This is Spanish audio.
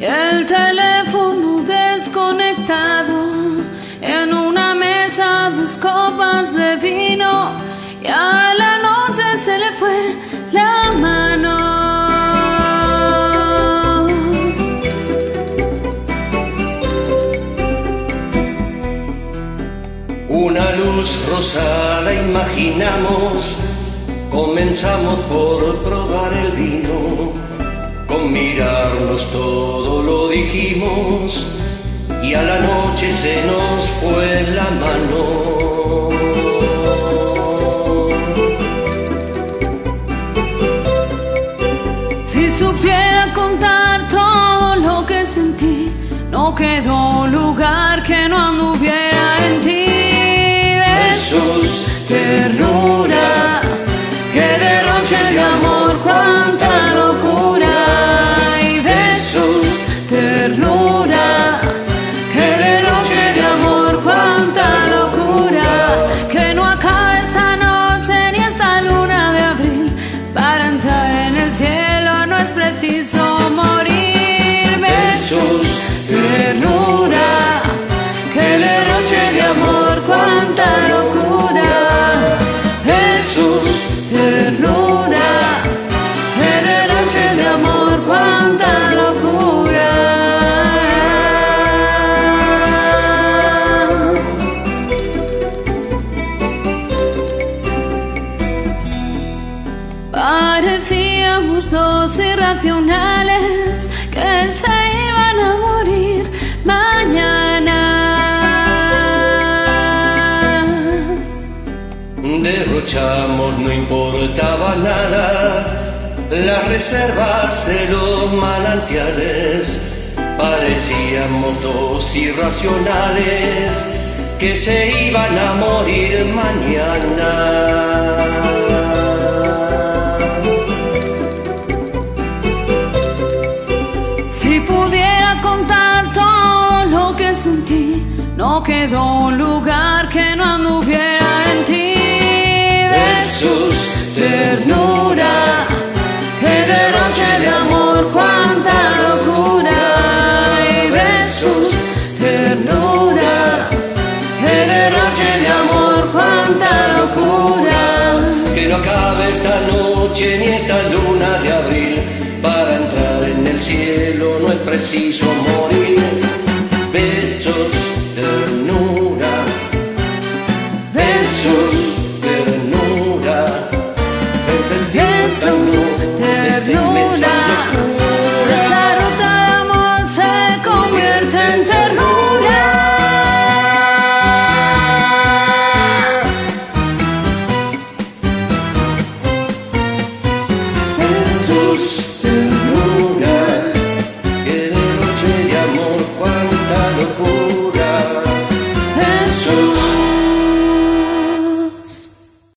el teléfono desconectado, en una mesa dos copas de vino y a la noche se le fue la mano. Una luz rosa la imaginamos, comenzamos por probar el vino, mirarnos todo lo dijimos y a la noche se nos fue la mano. Si supiera contar todo lo que sentí, no quedó lugar que no anduviera en ti. Jesús, ternura, Parecíamos dos irracionales que se iban a morir mañana. derrochamos, no importaba nada, las reservas de los manantiales parecíamos dos irracionales que se iban a morir mañana. Si pudiera contar todo lo que sentí, no quedó un lugar que no anduviera en ti. Jesús, ternura, que derroche de amor, cuánta locura. Y Jesús, ternura, que derroche de amor, cuánta locura. que no acabe esta noche ni esta luna de abril. Para preciso morir. Besos, ternura, besos,